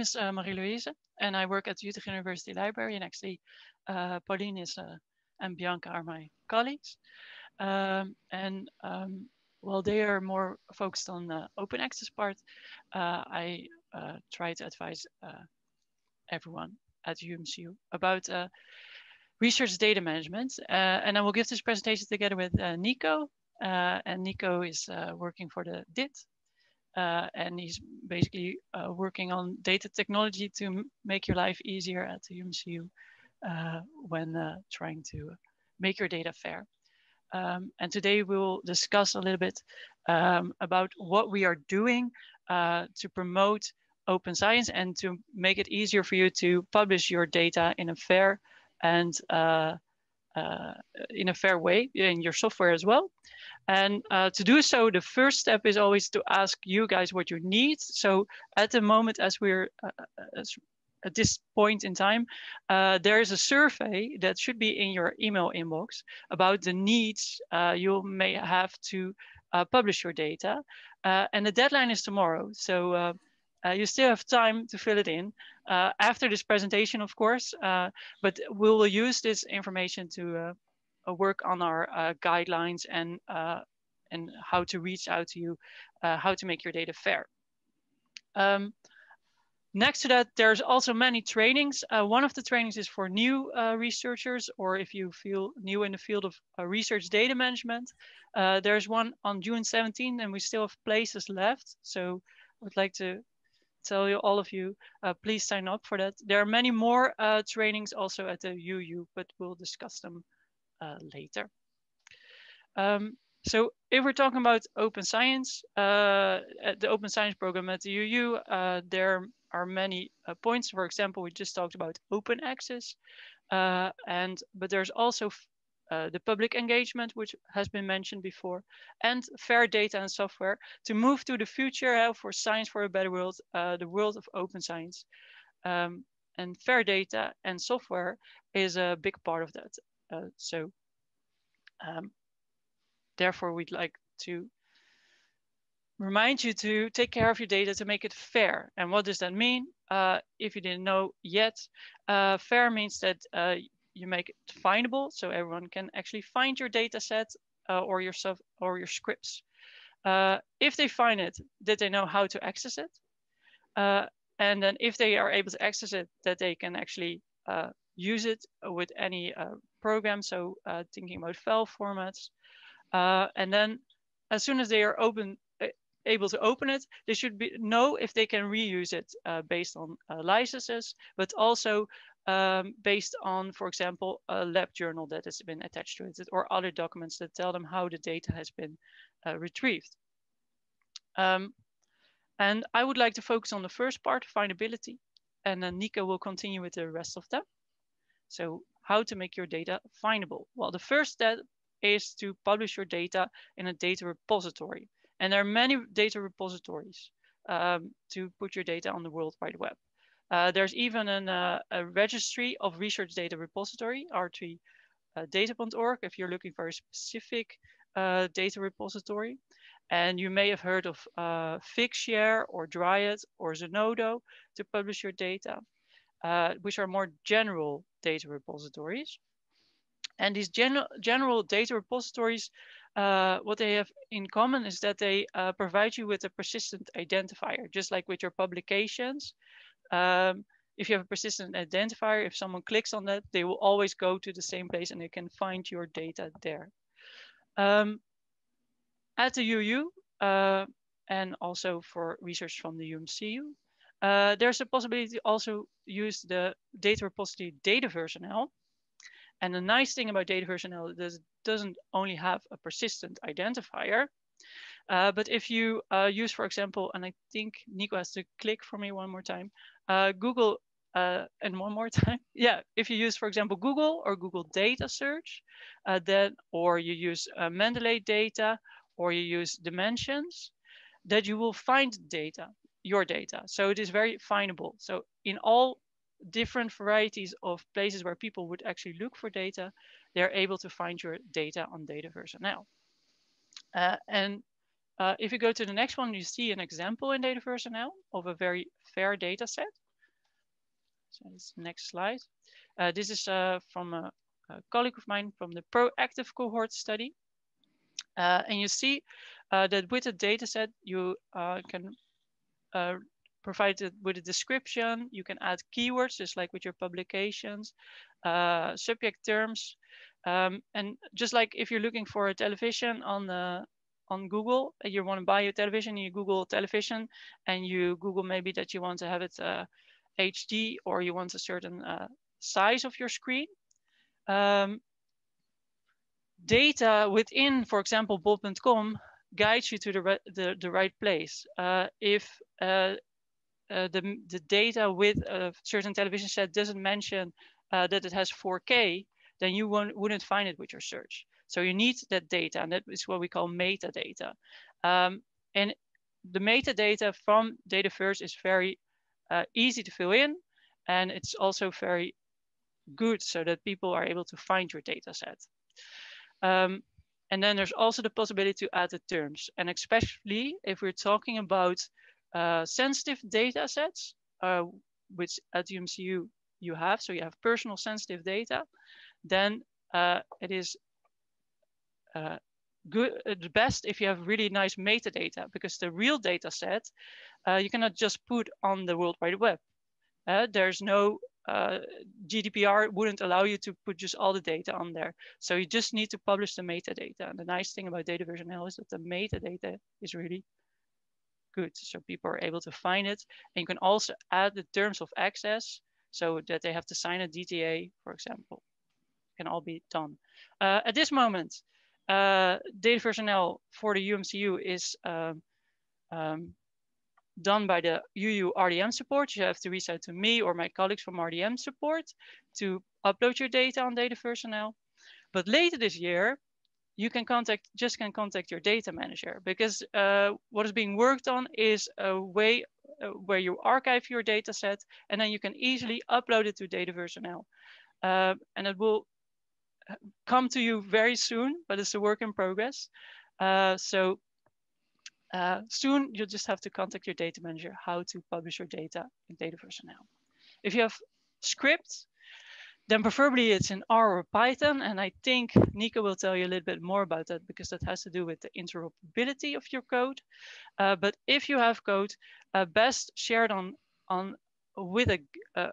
name is uh, Marie-Louise and I work at Utrecht University Library and actually uh, Pauline is uh, and Bianca are my colleagues. Um, and um, while they are more focused on the open access part, uh, I uh, try to advise uh, everyone at UMCU about research data management. and I will give this presentation together with Nico. and Nico is working for the DIT, uh, and he's basically uh, working on data technology to make your life easier at the UMCU uh, when uh, trying to make your data fair. Um, and today we'll discuss a little bit um, about what we are doing uh, to promote open science and to make it easier for you to publish your data in a fair and uh, in a fair way in your software as well. And uh, to do so, the first step is always to ask you guys what you need. So at the moment, as we're uh, uh, as, at this point in time, uh, there is a survey that should be in your email inbox about the needs uh, you may have to uh, publish your data. and the deadline is tomorrow. So you still have time to fill it in after this presentation, of course, but we will use this information to work on our uh, guidelines and uh, and how to reach out to you, how to make your data fair. Um, Next to that, there's also many trainings. Uh, one of the trainings is for new uh, researchers, or if you feel new in the field of uh, research data management. there's one on June 17, and we still have places left. So I would like to tell you, all of you, please sign up for that. There are many more trainings also at the UU, but we'll discuss them uh, later. Um, so if we're talking about open science, uh, the open science program at the UU, uh, there are many uh, points. For example, we just talked about open access, uh, and but there's also uh, the public engagement, which has been mentioned before, and fair data and software to move to the future for science for a better world, the world of open science. Um, and fair data and software is a big part of that. Uh, so um, therefore, we'd like to remind you to take care of your data to make it fair. And what does that mean? Uh, if you didn't know yet, uh, fair means that uh, you make it findable, so everyone can actually find your data set uh, or your stuff or your scripts. Uh, if they find it, that they know how to access it. And then if they are able to access it, that they can actually use it with any program. So uh, thinking about file formats. Uh, and then as soon as they are open, able to open it, they should be, know if they can reuse it uh, based on licenses, but also um, based on, for example, a lab journal that has been attached to it or other documents that tell them how the data has been uh, retrieved. Um, and I would like to focus on the first part, findability, and then Nico will continue with the rest of them. So how to make your data findable. Well, the first step is to publish your data in a data repository. And there are many data repositories um, to put your data on the World Wide Web. Uh, there's even an, uh, a registry of research data repository, re3data.org, uh, if you're looking for a specific uh, data repository. And you may have heard of uh, Figshare or Dryad or Zenodo to publish your data, which are more general data repositories. And these general, general data repositories, uh, what they have in common is that they uh, provide you with a persistent identifier, just like with your publications. Um, if you have a persistent identifier, if someone clicks on that, they will always go to the same place and they can find your data there. Um, at the UU, uh, and also for research from the UMCU, uh, there's a possibility to also use the data repository DataverseNL. And the nice thing about DataverseNL is it doesn't only have a persistent identifier, uh, but if you uh, use, for example, and I think Nico has to click for me one more time, uh, Google, uh, and one more time, yeah, if you use, for example, Google or Google Data Search, uh, then, or you use Mendeley data, or you use dimensions, that you will find data your data. So it is very findable. So in all different varieties of places where people would actually look for data, they're able to find your data on DataverseNL. Uh, and uh, if you go to the next one, you see an example in DataverseNL of a very fair data set. So this next slide. Uh, this is uh, from a, a, colleague of mine from the proactive cohort study. Uh, and you see uh, that with a data set, you can uh, provide with a description. You can add keywords, just like with your publications, subject terms. Um, and just like if you're looking for a television on the on Google, you want to buy a television, you Google television, and you Google maybe that you want to have it uh, HD or you want a certain uh, size of your screen. Um, data within, for example, bol.com guides you to the, the, the right place. Uh, if uh, uh, the, the data with a certain television set doesn't mention uh, that it has 4K, then you won't, wouldn't find it with your search. So you need that data, and that is what we call metadata. Um, and the metadata from Dataverse is very uh, easy to fill in, and it's also very good so that people are able to find your data set. Um, and then there's also the possibility to add the terms, and especially if we're talking about uh, sensitive data sets, uh, which at UMCU you have, so you have personal sensitive data, then uh, it is uh, good, uh, the best if you have really nice metadata because the real data set uh, you cannot just put on the World Wide Web. There's no uh, GDPR wouldn't allow you to put just all the data on there. So you just need to publish the metadata. And the nice thing about Dataverse NL is that the metadata is really good. So people are able to find it. And you can also add the terms of access so that they have to sign a DTA, for example. It can all be done. Uh, at this moment, uh, Dataverse NL for the UMCU is um, um, done by the UU RDM support. You have to reach out to me or my colleagues from RDM support to upload your data on Dataverse NL. But later this year, you can contact, just can contact your data manager because uh, what is being worked on is a way uh, where you archive your data set and then you can easily upload it to Dataverse NL. Uh, and it will come to you very soon, but it's a work in progress. Uh, so uh, soon you'll just have to contact your data manager how to publish your data in Dataverse NL. If you have scripts, then preferably it's in R or Python. And I think Nico will tell you a little bit more about that because that has to do with the interoperability of your code. Uh, but if you have code, uh, best shared on, on with a, uh,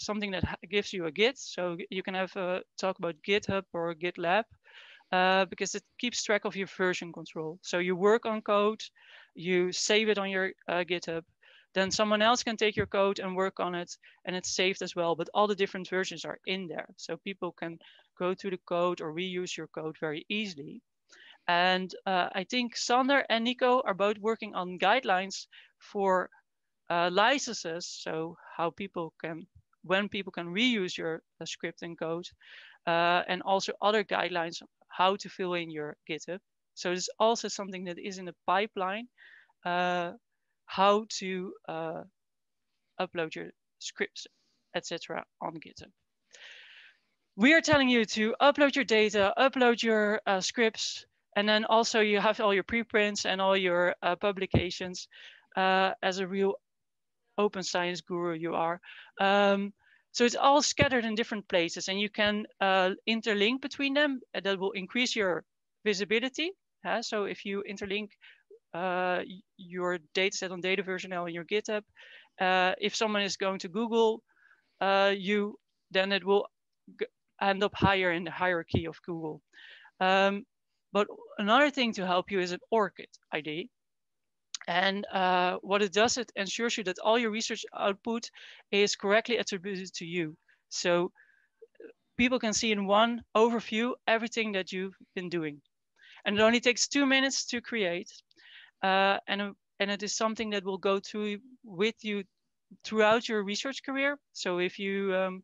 something that gives you a Git. So you can have a talk about GitHub or GitLab uh, because it keeps track of your version control. So you work on code, you save it on your uh, GitHub, then someone else can take your code and work on it and it's saved as well. But all the different versions are in there. So people can go to the code or reuse your code very easily. And uh, I think Sander and Nico are both working on guidelines for uh, licenses. So how people can when people can reuse your uh, script and code, uh, and also other guidelines how to fill in your GitHub. So it's also something that is in the pipeline, uh, how to uh, upload your scripts, etc. on GitHub. We are telling you to upload your data, upload your uh, scripts, and then also you have all your preprints and all your uh, publications as a real open science guru you are. Um, so it's all scattered in different places and you can uh, interlink between them and that will increase your visibility. So if you interlink uh, your dataset on Dataverse NL in your GitHub, uh, if someone is going to Google uh, you, then it will end up higher in the hierarchy of Google. Um, but another thing to help you is an ORCID ID. And uh, what it does, it ensures you that all your research output is correctly attributed to you. So people can see in one overview everything that you've been doing. And it only takes two minutes to create. Uh, and, and it is something that will go through with you throughout your research career. So if you um,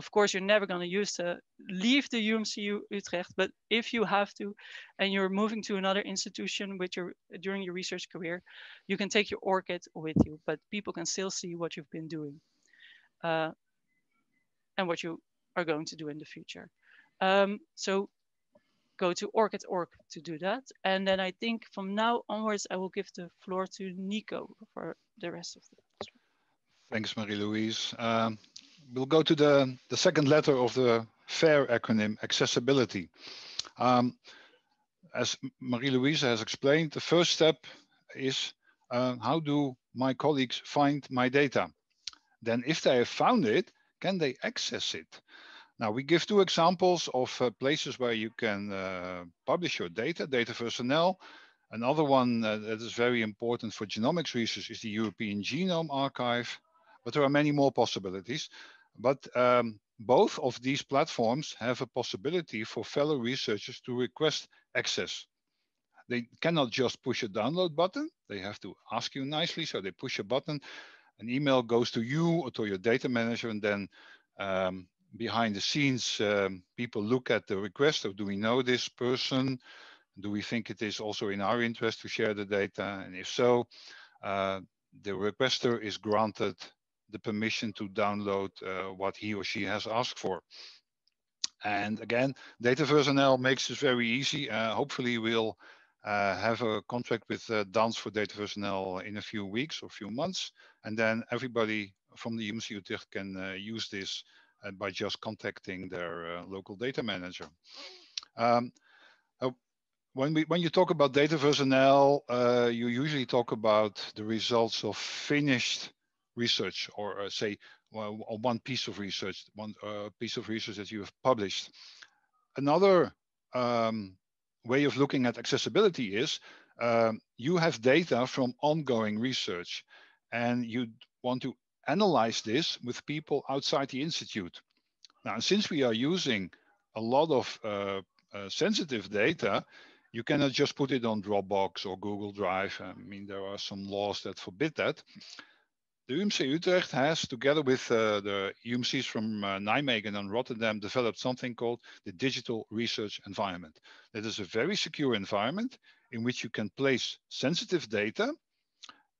of course, you're never going to use to leave the UMCU Utrecht, but if you have to, and you're moving to another institution with your during your research career, you can take your ORCID with you, but people can still see what you've been doing uh, and what you are going to do in the future. Um, so go to ORCID.org to do that. And then I think from now onwards, I will give the floor to Nico for the rest of the Thanks, Marie-Louise. Um, we'll go to the, the second letter of the FAIR acronym, accessibility. Um, as Marie-Louise has explained, the first step is uh, how do my colleagues find my data? Then if they have found it, can they access it? Now we give two examples of uh, places where you can uh, publish your data, DataverseNL. Another one uh, that is very important for genomics research is the European Genome Archive, but there are many more possibilities. But um, both of these platforms have a possibility for fellow researchers to request access. They cannot just push a download button. They have to ask you nicely. So they push a button, an email goes to you or to your data manager, and then um, behind the scenes, um, people look at the request of do we know this person? Do we think it is also in our interest to share the data? And if so, uh, the requester is granted the permission to download uh, what he or she has asked for. And again, DataverseNL makes this very easy. Uh, hopefully we'll uh, have a contract with uh, DANS for DataverseNL in a few weeks or few months. And then everybody from the UMC Utrecht can uh, use this uh, by just contacting their local data manager. Um, when we when you talk about DataverseNL, uh, you usually talk about the results of finished research or uh, say well, one piece of research, one uh, piece of research that you have published. Another um, way of looking at accessibility is um, you have data from ongoing research and you want to analyze this with people outside the institute. Now, since we are using a lot of uh, uh, sensitive data, you cannot just put it on Dropbox or Google Drive. I mean, there are some laws that forbid that. The UMC Utrecht has, together with uh, the UMCs from uh, Nijmegen and Rotterdam, developed something called the Digital Research Environment. That is a very secure environment in which you can place sensitive data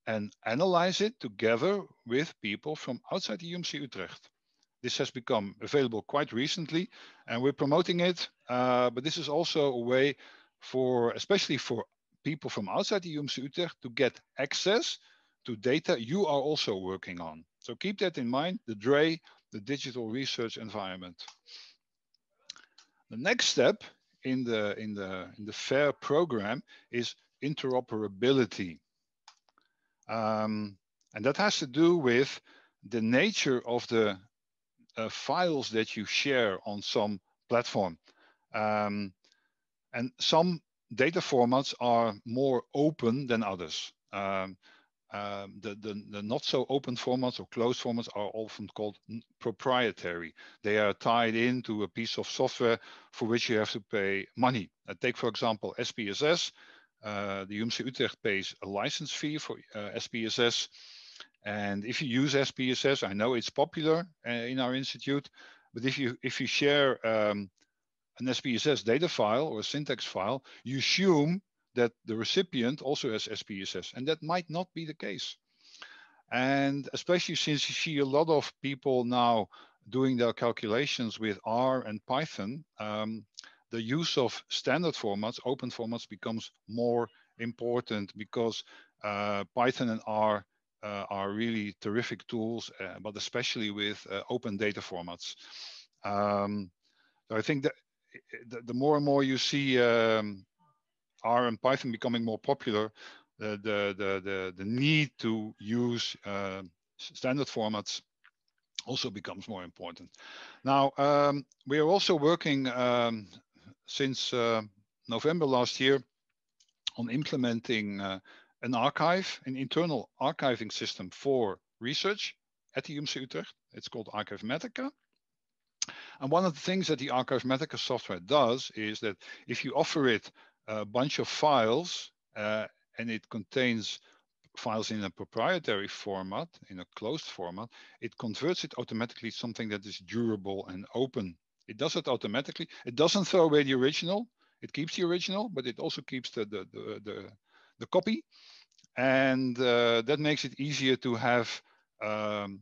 and analyze it together with people from outside the UMC Utrecht. This has become available quite recently and we're promoting it. Uh, but this is also a way for, especially for people from outside the UMC Utrecht to get access to data you are also working on. So keep that in mind, the DRE, the digital research environment. The next step in the, in the, in the FAIR program is interoperability. Um, and that has to do with the nature of the uh, files that you share on some platform. Um, and some data formats are more open than others. Um, um, the, the, the, not so open formats or closed formats are often called proprietary. They are tied into a piece of software for which you have to pay money. Uh, take, for example, SPSS. Uh, the UMC Utrecht pays a license fee for uh, SPSS. And if you use SPSS, I know it's popular uh, in our institute, but if you if you share um, an SPSS data file or a syntax file, you assume that the recipient also has SPSS, and that might not be the case. And especially since you see a lot of people now doing their calculations with R and Python, um, the use of standard formats, open formats, becomes more important because uh, Python and R uh, are really terrific tools, uh, but especially with uh, open data formats. Um, so I think that the, the, more and more you see um, R and Python becoming more popular, the, the, the, the, the need to use uh, standard formats also becomes more important. Now, um, we are also working um, since uh, November last year on implementing uh, an archive, an internal archiving system for research at the UMC Utrecht. It's called Archivematica. And one of the things that the Archivematica software does is that if you offer it a bunch of files uh, and it contains files in a proprietary format, in a closed format, it converts it automatically to something that is durable and open. It does it automatically. It doesn't throw away the original. It keeps the original, but it also keeps the, the, the, the, the copy. And uh, that makes it easier to have um,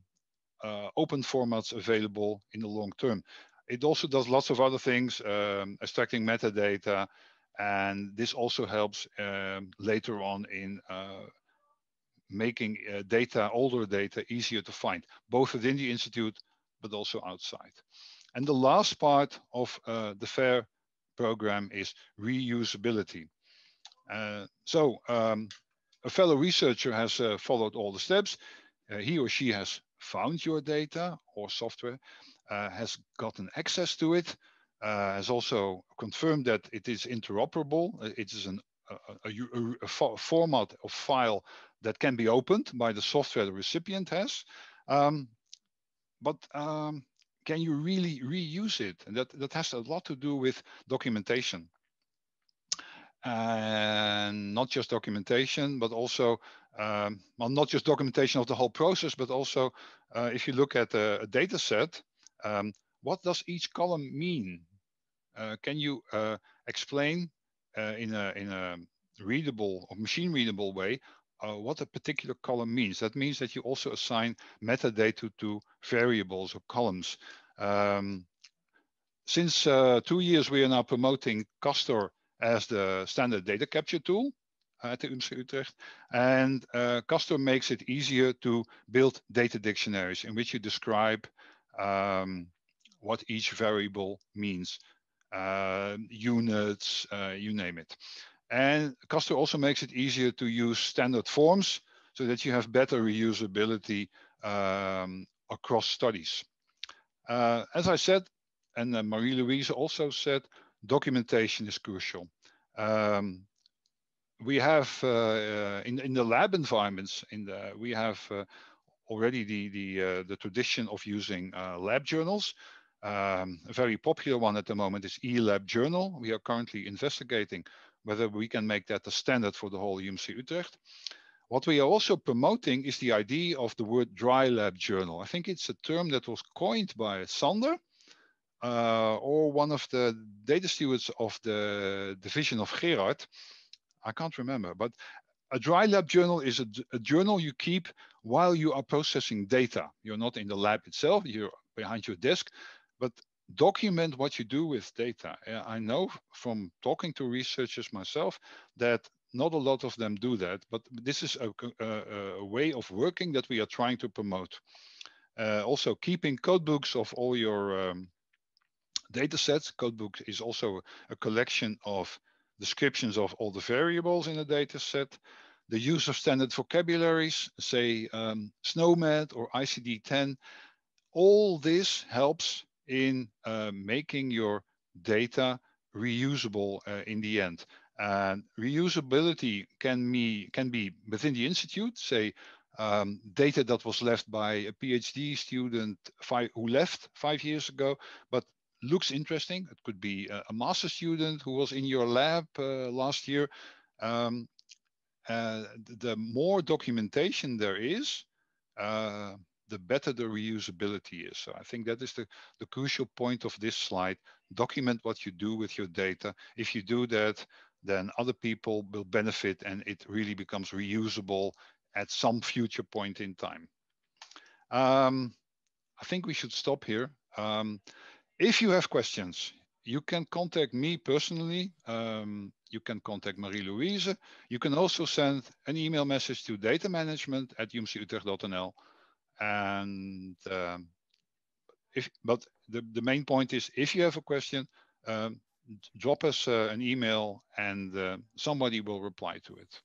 uh, open formats available in the long term. It also does lots of other things, um, extracting metadata, and this also helps um, later on in uh, making uh, data, older data, easier to find, both within the institute, but also outside. And the last part of uh, the FAIR program is reusability. Uh, so um, a fellow researcher has uh, followed all the steps. Uh, he or she has found your data or software, has gotten access to it, uh, has also confirmed that it is interoperable. It is an, a, a, a, format of file that can be opened by the software the recipient has. Um, but um, can you really reuse it? And that, that has a lot to do with documentation. And not just documentation, but also, um, well, not just documentation of the whole process, but also uh, if you look at a, a data set, um, what does each column mean? Uh, can you uh, explain uh, in, a, in a readable or machine readable way uh, what a particular column means. That means that you also assign metadata to variables or columns. Um, since uh, two years, we are now promoting Castor as the standard data capture tool at the UMC Utrecht. And uh, Castor makes it easier to build data dictionaries in which you describe um, what each variable means, units, uh, you name it. And Castor also makes it easier to use standard forms so that you have better reusability um, across studies. Uh, as I said, and uh, Marie-Louise also said, documentation is crucial. Um, we have uh, uh in, in the lab environments, in the, we have uh, already the, the, uh, the tradition of using lab journals. Um, a very popular one at the moment is eLab Journal. We are currently investigating whether we can make that a standard for the whole UMC Utrecht. What we are also promoting is the idea of the word dry lab journal. I think it's a term that was coined by Sander uh, or one of the data stewards of the division of Gerard. I can't remember, but a dry lab journal is a, a, journal you keep while you are processing data. You're not in the lab itself, you're behind your desk, but document what you do with data. I know from talking to researchers myself that not a lot of them do that, but this is a, a, a way of working that we are trying to promote. Uh, also keeping codebooks of all your um, data sets. Codebook is also a collection of descriptions of all the variables in a data set. The use of standard vocabularies, say um, SNOMED or ICD-10, all this helps in uh, making your data reusable uh, in the end. And reusability can be, can be within the institute, say um, data that was left by a PhD student five, who left five years ago, but looks interesting. It could be a, a master student who was in your lab uh, last year. Um, uh, the more documentation there is, uh, the better the reusability is. So I think that is the, the crucial point of this slide. Document what you do with your data. If you do that, then other people will benefit and it really becomes reusable at some future point in time. Um, I think we should stop here. Um, if you have questions, you can contact me personally. Um, you can contact Marie-Louise. You can also send an email message to data management at umcutrecht.nl and um, if but the, the main point is if you have a question um, drop us uh, an email and uh, somebody will reply to it